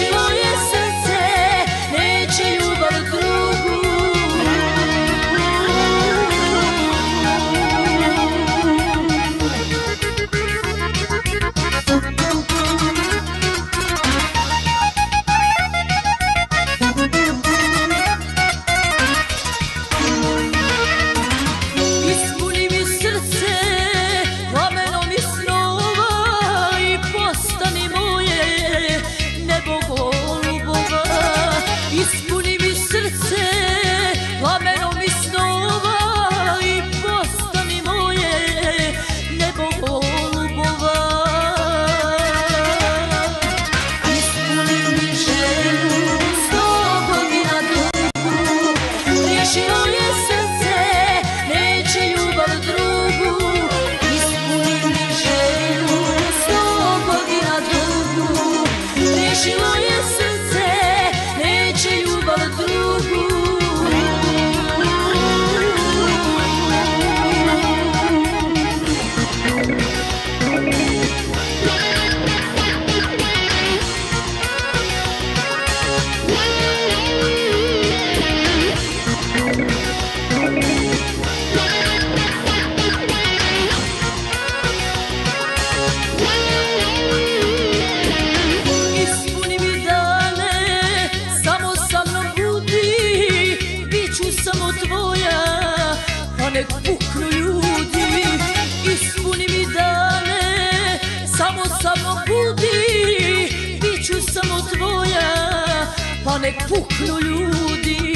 you Ne nek puknu ljudi Ispuni mi dane Samo, samo budi Biću samo tvoja Pa nek puknu ljudi.